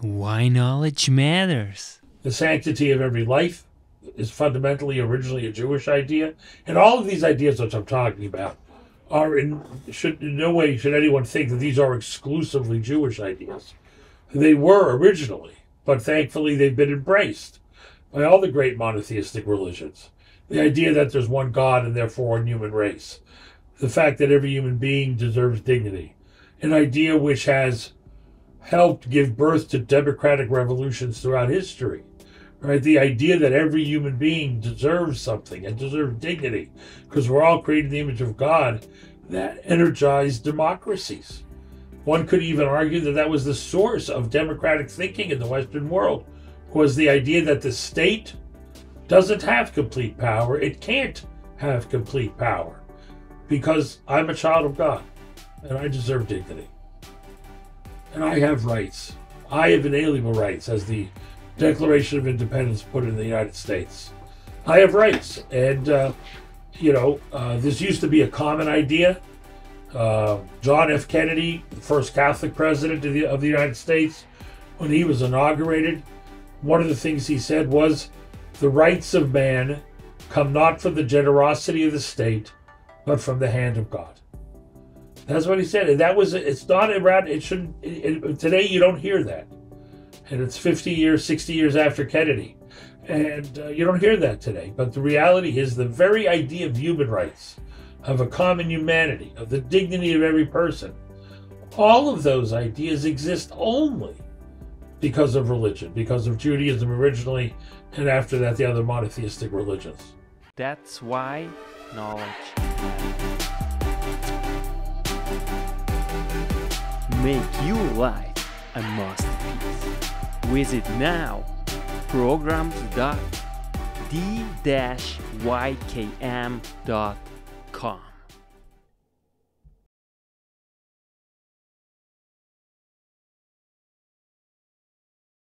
Why knowledge matters. The sanctity of every life is fundamentally originally a Jewish idea. And all of these ideas which I'm talking about are in should in no way should anyone think that these are exclusively Jewish ideas. They were originally, but thankfully they've been embraced by all the great monotheistic religions. The idea that there's one God and therefore one human race. The fact that every human being deserves dignity. An idea which has helped give birth to democratic revolutions throughout history. Right? The idea that every human being deserves something and deserves dignity because we're all created in the image of God that energized democracies. One could even argue that that was the source of democratic thinking in the Western world was the idea that the state doesn't have complete power. It can't have complete power because I'm a child of God and I deserve dignity. And I have rights. I have inalienable rights, as the Declaration of Independence put in the United States. I have rights. And, uh, you know, uh, this used to be a common idea. Uh, John F. Kennedy, the first Catholic president of the, of the United States, when he was inaugurated, one of the things he said was, The rights of man come not from the generosity of the state, but from the hand of God. That's what he said. And that was, it's not around, it shouldn't, it, it, today you don't hear that. And it's 50 years, 60 years after Kennedy. And uh, you don't hear that today. But the reality is the very idea of human rights, of a common humanity, of the dignity of every person, all of those ideas exist only because of religion, because of Judaism originally, and after that, the other monotheistic religions. That's why knowledge. Make your life a masterpiece. Visit now programs.d-ykm.com.